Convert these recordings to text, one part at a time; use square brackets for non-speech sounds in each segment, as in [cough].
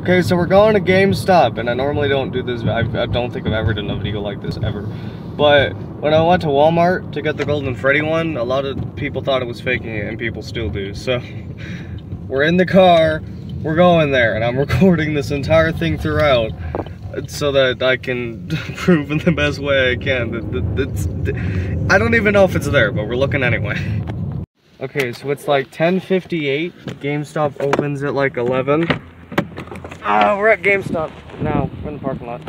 Okay, so we're going to GameStop, and I normally don't do this. I, I don't think I've ever done a video like this ever. But when I went to Walmart to get the Golden Freddy one, a lot of people thought it was faking it, and people still do. So [laughs] we're in the car, we're going there, and I'm [laughs] recording this entire thing throughout so that I can [laughs] prove in the best way I can that, that I don't even know if it's there, but we're looking anyway. Okay, so it's like 10.58. GameStop opens at like 11. Ah, we're at GameStop now. We're in the parking lot.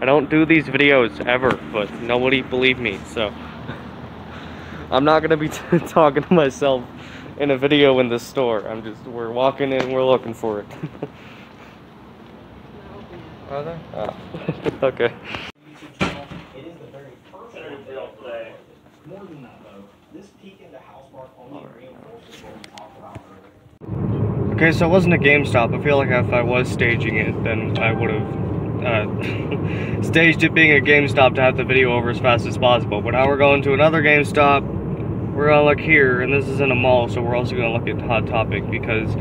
I don't do these videos ever, but nobody believed me, so I'm not gonna be [laughs] talking to myself in a video in the store. I'm just we're walking in, we're looking for it. [laughs] Are there? Oh. [laughs] okay. More than that, though, this peek into house park only Okay, so it wasn't a GameStop. I feel like if I was staging it, then I would have uh, [laughs] staged it being a GameStop to have the video over as fast as possible. But now we're going to another GameStop. We're gonna look here, and this is in a mall, so we're also gonna look at Hot Topic because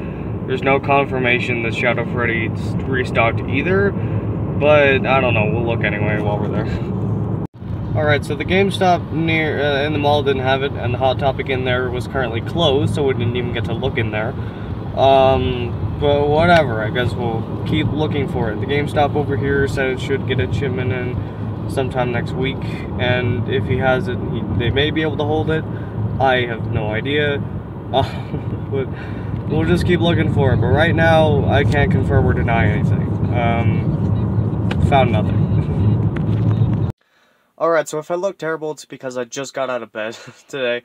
there's no confirmation that Shadow Freddy's restocked either. But I don't know. We'll look anyway while we're there. [laughs] Alright, so the GameStop near uh, in the mall didn't have it, and the Hot Topic in there was currently closed, so we didn't even get to look in there. Um, but whatever, I guess we'll keep looking for it. The GameStop over here said it should get a shipment in sometime next week, and if he has it, he, they may be able to hold it. I have no idea, uh, [laughs] but we'll just keep looking for it. But right now, I can't confirm or deny anything. Um, found nothing. [laughs] Alright, so if I look terrible, it's because I just got out of bed [laughs] today.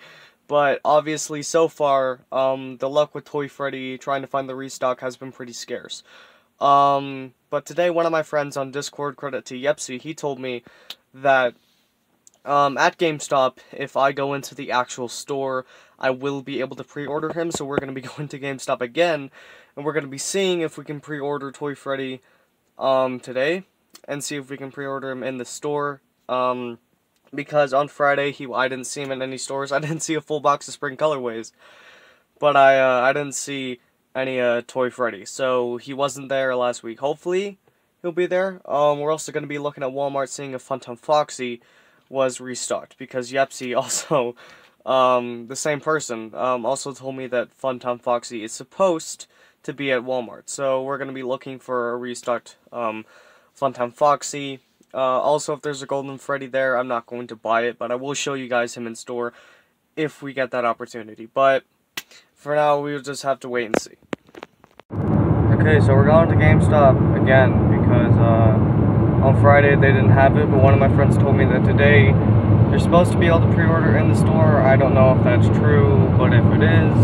But obviously, so far, um, the luck with Toy Freddy trying to find the restock has been pretty scarce. Um, but today, one of my friends on Discord, credit to Yepsy, he told me that um, at GameStop, if I go into the actual store, I will be able to pre-order him. So we're going to be [laughs] going to GameStop again, and we're going to be seeing if we can pre-order Toy Freddy um, today, and see if we can pre-order him in the store um, because on Friday he I didn't see him in any stores. I [laughs] didn't see a full box of spring colorways, but I uh, I didn't see any uh, Toy Freddy. So he wasn't there last week. Hopefully he'll be there. Um, we're also going to be looking at Walmart seeing if Funtime Foxy was restocked because Yepsy [laughs] also um, the same person um, also told me that Funtime Foxy is supposed to be at Walmart. So we're going to be looking for a restocked um, Funtime Foxy. Uh, also, if there's a Golden Freddy there, I'm not going to buy it, but I will show you guys him in store if we get that opportunity. But for now, we'll just have to wait and see. Okay, so we're going to GameStop again because uh, on Friday they didn't have it, but one of my friends told me that today you're supposed to be able to pre-order in the store. I don't know if that's true, but if it is,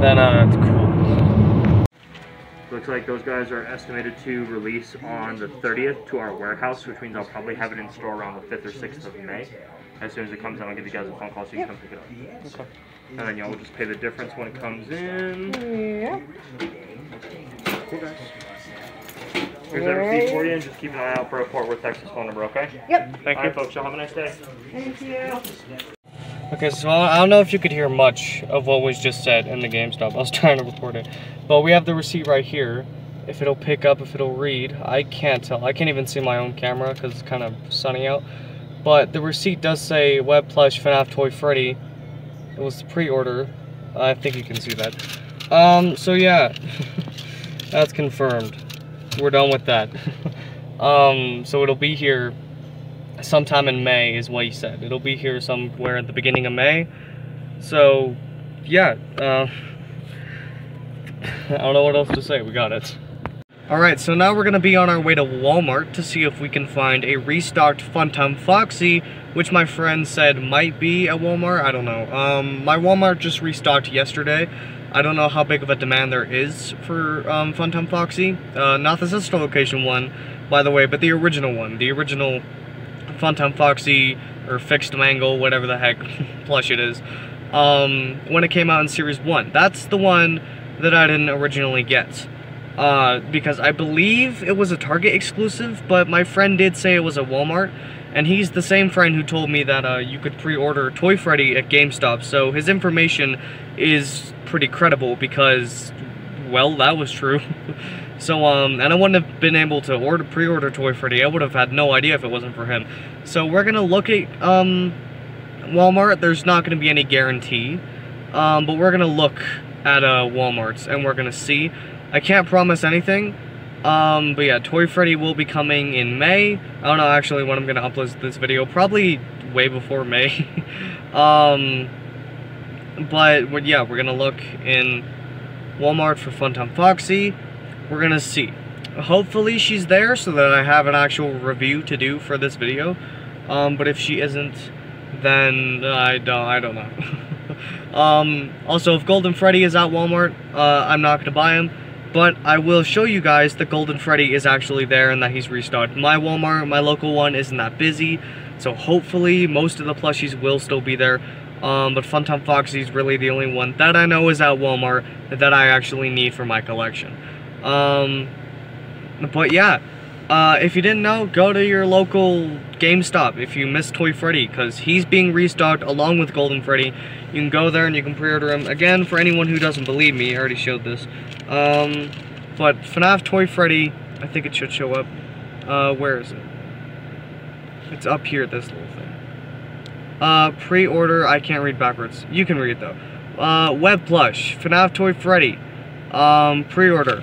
then uh, it's cool. Looks like those guys are estimated to release on the 30th to our warehouse, which means I'll probably have it in store around the 5th or 6th of May. As soon as it comes in, I'll give you guys a phone call so you can come pick it up. Okay. And then y'all will just pay the difference when it comes in. Yeah. Cool, guys. Here's that receipt for you, and just keep an eye out for a Fort Worth, Texas phone number, okay? Yep. Thank All you. right, folks, y'all have a nice day. Thank you. Okay, so I don't know if you could hear much of what was just said in the GameStop. I was [laughs] trying to record it. But we have the receipt right here. If it'll pick up, if it'll read, I can't tell. I can't even see my own camera because it's kind of sunny out. But the receipt does say Web Plush FNAF Toy Freddy. It was the pre-order. I think you can see that. Um, so yeah, [laughs] that's confirmed. We're done with that. [laughs] um, so it'll be here sometime in May is what he said. It'll be here somewhere at the beginning of May. So, yeah, uh, [laughs] I don't know what else to say. We got it. Alright, so now we're going to be on our way to Walmart to see if we can find a restocked Funtime Foxy, which my friend said might be at Walmart. I don't know. Um, my Walmart just restocked yesterday. I don't know how big of a demand there is for um, Funtime Foxy. Uh, not the sister location one, by the way, but the original one. The original Funtime Foxy, or Fixed Mangle, whatever the heck [laughs] plush it is, um, when it came out in Series 1. That's the one that I didn't originally get. Uh, because I believe it was a Target exclusive, but my friend did say it was a Walmart, and he's the same friend who told me that uh, you could pre-order Toy Freddy at GameStop, so his information is pretty credible because well, that was true. [laughs] so, um, and I wouldn't have been able to order pre-order Toy Freddy. I would have had no idea if it wasn't for him. So we're gonna look at, um, Walmart. There's not gonna be any guarantee, um, but we're gonna look at, uh, Walmart's and we're gonna see. I can't promise anything, um, but yeah, Toy Freddy will be coming in May. I don't know actually when I'm gonna upload this video. Probably way before May. [laughs] um, but yeah, we're gonna look in Walmart for Funtime Foxy. We're gonna see. Hopefully she's there so that I have an actual review to do for this video. Um, but if she isn't, then I don't, I don't know. [laughs] um, also, if Golden Freddy is at Walmart, uh, I'm not gonna buy him. But I will show you guys that Golden Freddy is actually there and that he's restocked. My Walmart, my local one, isn't that busy. So hopefully most of the plushies will still be there. Um, but Funtime Foxy is really the only one that I know is at Walmart that I actually need for my collection. Um, but yeah, uh, if you didn't know, go to your local GameStop if you miss Toy Freddy, because he's being restocked along with Golden Freddy. You can go there and you can pre-order him. Again, for anyone who doesn't believe me, I already showed this. Um, but FNAF Toy Freddy, I think it should show up. Uh, where is it? It's up here, this little thing. Uh, pre-order, I can't read backwards. You can read though. Uh, web plush, FNAF Toy Freddy. Um, pre-order.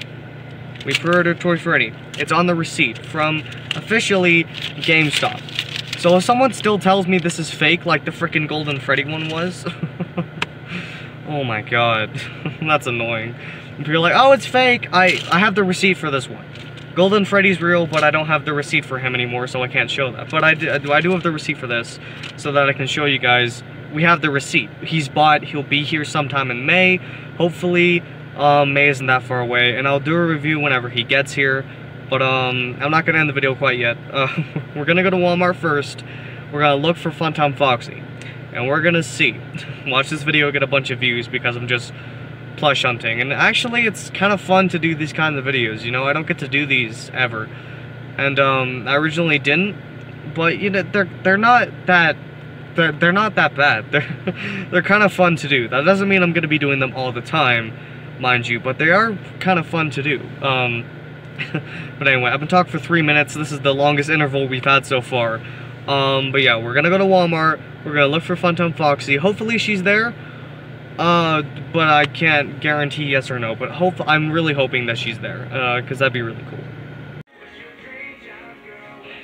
We pre-ordered Toy Freddy. It's on the receipt from officially GameStop. So if someone still tells me this is fake, like the freaking Golden Freddy one was, [laughs] oh my god, [laughs] that's annoying. If you're like, oh, it's fake, I, I have the receipt for this one. Golden Freddy's real, but I don't have the receipt for him anymore, so I can't show that. But I do, I do have the receipt for this, so that I can show you guys. We have the receipt. He's bought, he'll be here sometime in May. Hopefully, um, May isn't that far away, and I'll do a review whenever he gets here. But um, I'm not gonna end the video quite yet. Uh, [laughs] we're gonna go to Walmart first. We're gonna look for Funtime Foxy, and we're gonna see. [laughs] Watch this video get a bunch of views because I'm just plush hunting. And actually, it's kind of fun to do these kinds of videos, you know? I don't get to do these ever. And um, I originally didn't, but you know, they're they're not that they're they're not that bad. [laughs] They're they're kind of fun to do. That doesn't mean I'm gonna be doing them all the time, mind you, but they are kind of fun to do. Um, [laughs] but anyway, I've been talking for three minutes. This is the longest interval we've had so far. Um, but yeah, we're gonna go to Walmart. We're gonna look for Funtime Foxy. Hopefully she's there. Uh, but I can't guarantee yes or no. But hope I'm really hoping that she's there, uh, because that'd be really cool.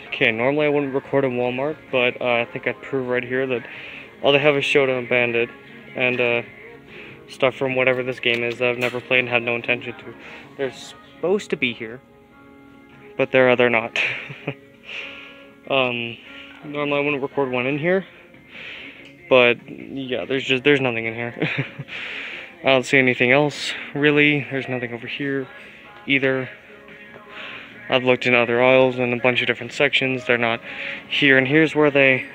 Okay, normally I wouldn't record in Walmart, but uh, I think I'd prove right here that all they have is Showdown Bandit and uh, stuff from whatever this game is that I've never played and have no intention to. They're supposed to be here, but they're they're not. [laughs] um, normally I wouldn't record one in here, but yeah, there's just there's nothing in here. [laughs] I don't see anything else really. There's nothing over here either. I've looked in other aisles and a bunch of different sections. They're not here, and here's where they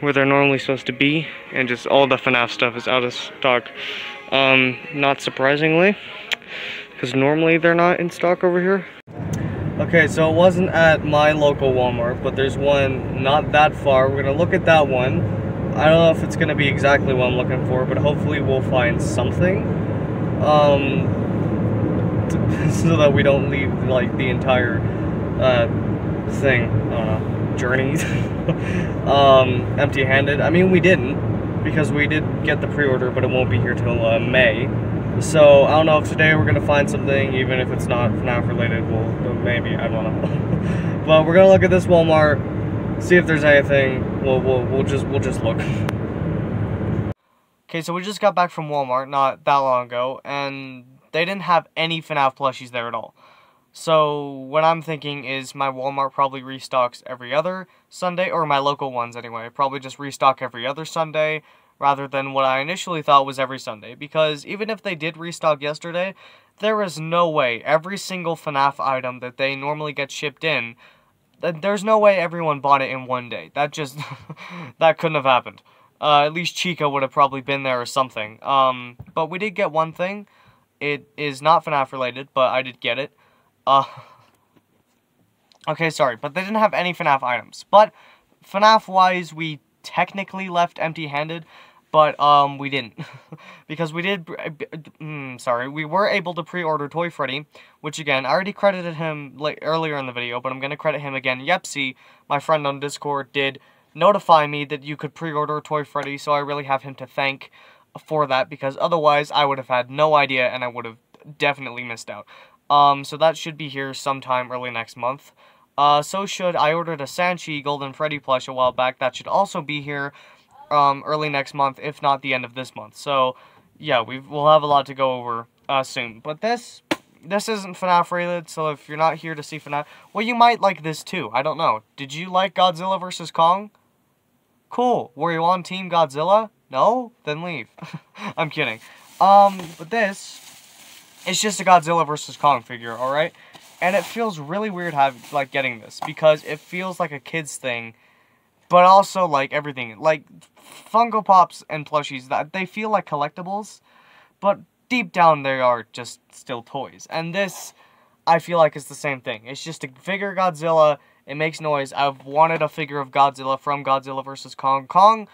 where they're normally supposed to be, and just all the FNAF stuff is out of stock. Um, not surprisingly, because normally they're not in stock over here. Okay, so it wasn't at my local Walmart, but there's one not that far. We're gonna look at that one. I don't know if it's gonna be exactly what I'm looking for, but hopefully we'll find something. Um, [laughs] so that we don't leave like the entire uh, thing, uh, journey, [laughs] um, empty-handed. I mean, we didn't because we did get the pre-order, but it won't be here till uh, May. So I don't know if today we're gonna find something, even if it's not FNAF related. Well, maybe I don't know. [laughs] but we're gonna look at this Walmart, see if there's anything. We'll we'll we'll just we'll just look. [laughs] Okay, so we just got back from Walmart not that long ago, and they didn't have any FNAF plushies there at all. So what I'm thinking is my Walmart probably restocks every other Sunday, or my local ones anyway, probably just restock every other Sunday, rather than what I initially thought was every Sunday. Because even if they did restock yesterday, there is no way every single FNAF item that they normally get shipped in, there's no way everyone bought it in one day. That just, [laughs] that couldn't have happened. Uh, at least Chica would have probably been there or something. Um, but we did get one thing. It is not FNAF related, but I did get it. Uh, okay, sorry, but they didn't have any FNAF items. But FNAF-wise, we technically left empty-handed. but um, we didn't [laughs] because we did. Mm, sorry, we were able to pre-order Toy Freddy, which again I already credited him like earlier in the video, but I'm gonna credit him again. Yepsy, my friend on Discord, did notify me that you could pre-order Toy Freddy, so I really have him to thank for that because otherwise I would have had no idea and I would have definitely missed out. Um, so that should be here sometime early next month. Uh, so should I ordered a Sanshee Golden Freddy plush a while back. That should also be here um, early next month, if not the end of this month. So, yeah, we will have a lot to go over uh, soon. But this, this isn't FNAF related, so if you're not here to see FNAF, well, you might like this too. I don't know. Did you like Godzilla vs. Kong? Cool. Were you on Team Godzilla? No? Then leave. [laughs] I'm kidding. Um, but this, it's just a Godzilla versus Kong figure, alright? And it feels really weird have like getting this because it feels like a kid's thing but also like everything like Funko Pops and plushies that they feel like collectibles, but deep down they are just still toys. And this, I feel like is the same thing. It's just a figure Godzilla. It makes noise. I've wanted a figure of Godzilla from Godzilla vs. Kong. Kong,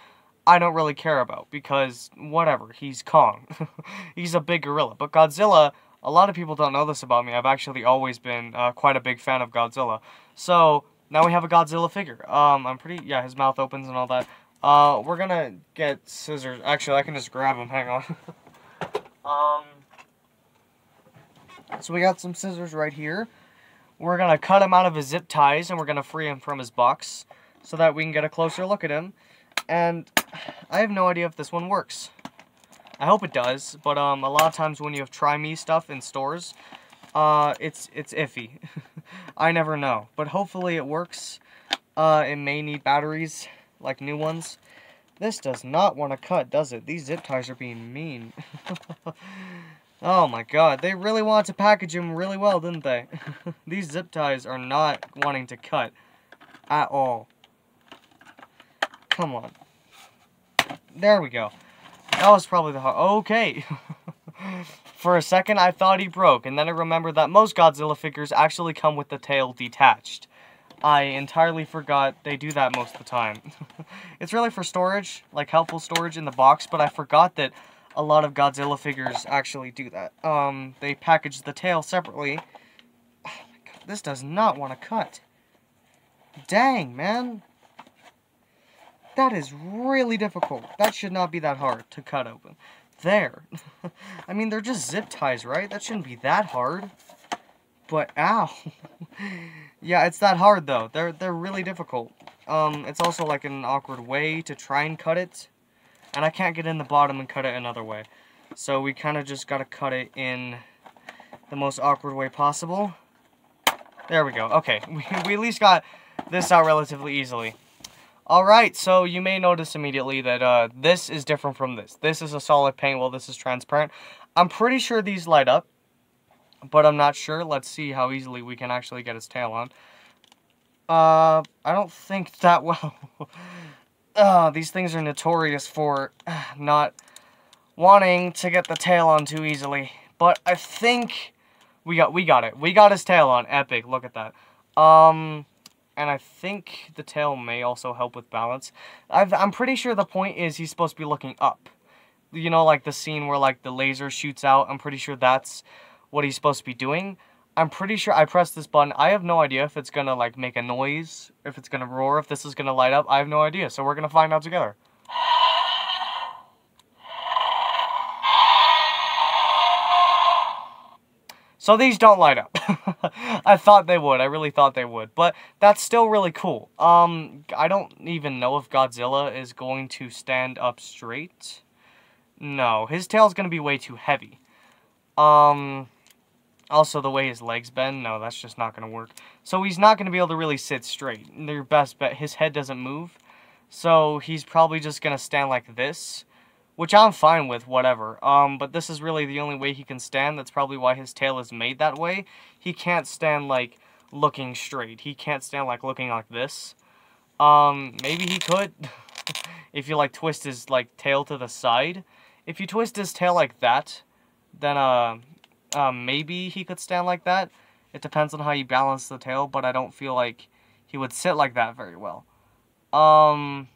I don't really care about because whatever. He's Kong. [laughs] he's a big gorilla. But Godzilla, a lot of people don't know this about me. I've actually always been uh, quite a big fan of Godzilla. So now we have a Godzilla figure. Um, I'm pretty, yeah, his mouth opens and all that. Uh, we're gonna get scissors. Actually, I can just grab them. Hang on. [laughs] um, so we got some scissors right here. We're gonna cut him out of his zip ties and we're gonna free him from his box so that we can get a closer look at him. And [sighs] I have no idea if this one works. I hope it does, but um, a lot of times when you have try me stuff in stores, uh, it's it's iffy. [laughs] I never know, but hopefully it works. Uh, it may need batteries, like new ones. This does not want to cut, does it? These zip ties are being mean. [laughs] oh my god, they really wanted to package them really well, didn't they? [laughs] These zip ties are not wanting to cut at all. Come on. There we go. That was probably the hard. Okay. [laughs] For a second, I thought he broke, and then I remembered that most Godzilla figures actually come with the tail detached. I entirely forgot they do that most of the time. [laughs] it's really for storage, like helpful storage in the box, but I forgot that a lot of Godzilla figures actually do that. Um, they package the tail separately. [sighs] Oh God, this does not want to cut. Dang, man. That is really difficult. That should not be that hard to cut open there. [laughs] I mean, they're just zip ties, right? That shouldn't be that hard. But, ow. [laughs] yeah, it's that hard, though. They're, they're really difficult. Um, it's also, like, an awkward way to try and cut it. And I can't get in the bottom and cut it another way. So we kind of just got to cut it in the most awkward way possible. There we go. Okay, [laughs] we, we at least got this out relatively easily. Alright, so you may notice immediately that uh, this is different from this. This is a solid paint while this is transparent. I'm pretty sure these light up, but I'm not sure. Let's see how easily we can actually get his tail on. Uh, I don't think that [laughs] well. uh, these things are notorious for [sighs] not wanting to get the tail on too easily. But I think we got we got it. We got his tail on. Epic. Look at that. Um, and I think the tail may also help with balance. i am pretty sure the point is he's supposed to be looking up. You know, like the scene where like the laser shoots out. I'm pretty sure that's what he's supposed to be doing. I'm pretty sure I pressed this button. I have no idea if it's gonna like make a noise, if it's gonna roar, if this is gonna light up. I have no idea. So we're gonna find out together. [sighs] [sighs] [sighs] So these don't light up. [laughs] I thought they would. I really thought they would. But that's still really cool. Um, I don't even know if Godzilla is going to stand up straight. No, his tail's going to be way too heavy. Um, also the way his legs bend, no, that's just not going to work. So he's not going to be able to really sit straight. Your best bet, his head doesn't move. So he's probably just going to stand like this which I'm fine with, whatever. Um, but this is really the only way he can stand. That's probably why his tail is made that way. He can't stand, like, looking straight. He can't stand, like, looking like this. Um, maybe he could. [laughs] if you, like, twist his, like, tail to the side. If you twist his tail like that, then, uh, uh, maybe he could stand like that. It depends on how you balance the tail, but I don't feel like he would sit like that very well. Um,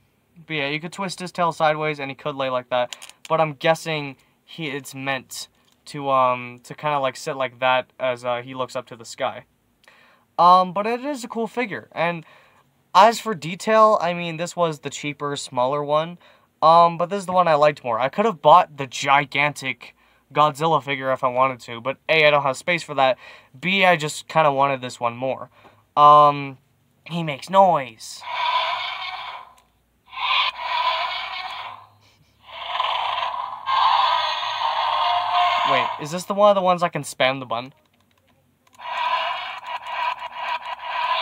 But yeah, you could twist his tail sideways and he could lay like that. But I'm guessing he it's meant to um to kind of like sit like that as uh, he looks up to the sky. Um, but it is a cool figure. And as for detail, I mean, this was the cheaper, smaller one. Um, but this is the one I liked more. I could have bought the gigantic Godzilla figure if I wanted to, but A, I don't have space for that. B, I just kind of wanted this one more. Um, he makes noise. Wait, is this the one of the ones I can spam the button?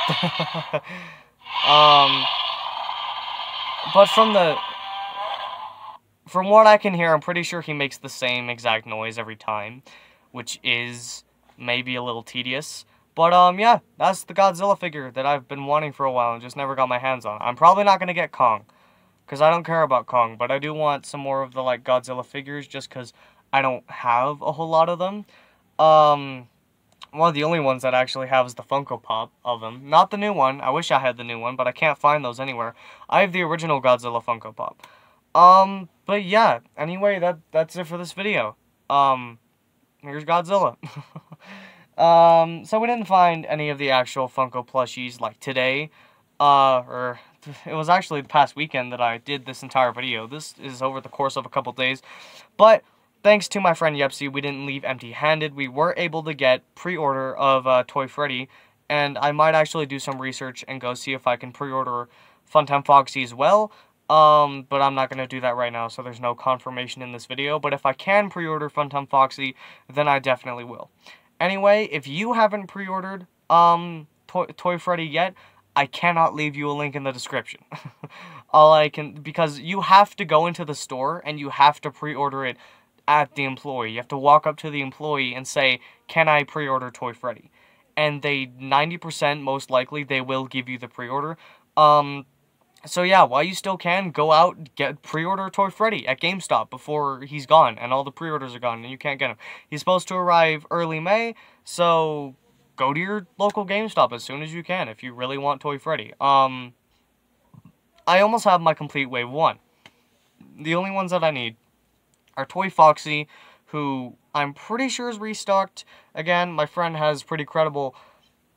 [laughs] um, but from the from what I can hear, I'm pretty sure he makes the same exact noise every time, which is maybe a little tedious. But, um, yeah, that's the Godzilla figure that I've been wanting for a while and just never got my hands on. I'm probably not going to get Kong, because I don't care about Kong, but I do want some more of the, like, Godzilla figures just because I don't have a whole lot of them. Um, one of the only ones that I actually have is the Funko Pop of him. Not the new one. I wish I had the new one, but I can't find those anywhere. I have the original Godzilla Funko Pop. Um, but yeah, anyway, that that's it for this video. Um, here's Godzilla. [laughs] um, so we didn't find any of the actual Funko plushies like today. Uh, or it was actually the past weekend that I did this entire video. This is over the course of a couple days. But thanks to my friend Yepsy, we didn't leave empty-handed. We were able to get pre-order of uh, Toy Freddy, and I might actually do some research and go see if I can pre-order Funtime Foxy as well. Um, but I'm not going to do that right now, so there's no confirmation in this video. But if I can pre-order Funtime Foxy, then I definitely will. Anyway, if you haven't pre-ordered um, Toy, Toy Freddy yet, I cannot leave you a link in the description. [laughs] All I can, because you have to go into the store and you have to pre-order it at the employee. You have to walk up to the employee and say, can I pre-order Toy Freddy? And they, 90% most likely, they will give you the pre-order. Um, so yeah, while you still can, go out, get pre-order Toy Freddy at GameStop before he's gone and all the pre-orders are gone and you can't get him. He's supposed to arrive early May, so go to your local GameStop as soon as you can if you really want Toy Freddy. Um, I almost have my complete wave one. The only ones that I need are Toy Foxy, who I'm pretty sure is restocked. Again, my friend has pretty credible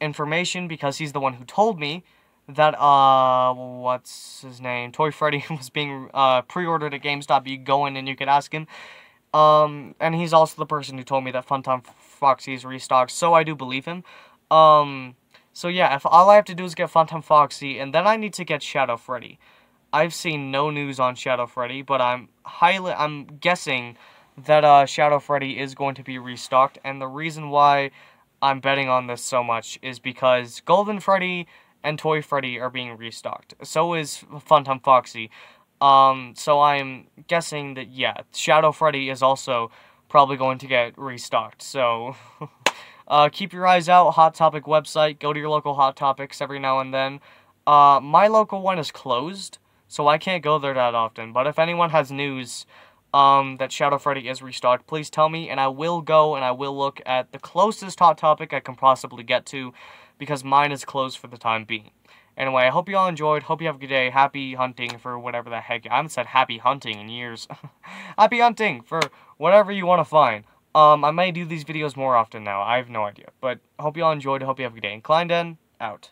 information because he's the one who told me that, uh, what's his name? Toy Freddy [laughs] was being, uh, pre-ordered at GameStop. You go in and you could ask him. Um, and he's also the person who told me that Funtime Foxy is restocked, so I do believe him. Um, so yeah, if all I have to do is get Funtime Foxy, and then I need to get Shadow Freddy. I've seen no news on Shadow Freddy, but I'm highly, I'm guessing that, uh, Shadow Freddy is going to be restocked, and the reason why I'm betting on this so much is because Golden Freddy and Toy Freddy are being restocked. So is Funtime Foxy. Um, so I'm guessing that, yeah, Shadow Freddy is also probably going to get restocked. So, [laughs] uh, keep your eyes out. Hot Topic website. Go to your local Hot Topics every now and then. Uh, my local one is closed, so I can't go there that often. But if anyone has news um, that Shadow Freddy is restocked, please tell me, and I will go and I will look at the closest Hot Topic I can possibly get to because mine is closed for the time being. Anyway, I hope you all enjoyed. Hope you have a good day. Happy hunting for whatever the heck. I haven't said happy hunting in years. [laughs] happy hunting for whatever you want to find. Um, I may do these videos more often now. I have no idea. But hope you all enjoyed. Hope you have a good day. And Den, out.